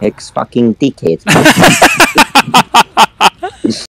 Ex fucking dickhead.